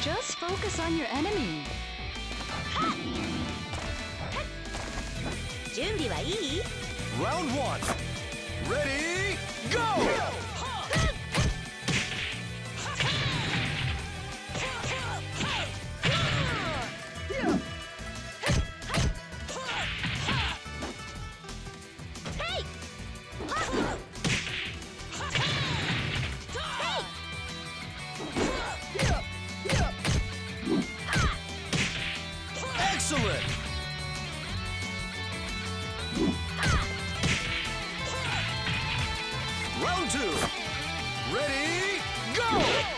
Just focus on your enemy. Round one. Ready, go! Excellent! Round two. Ready, go!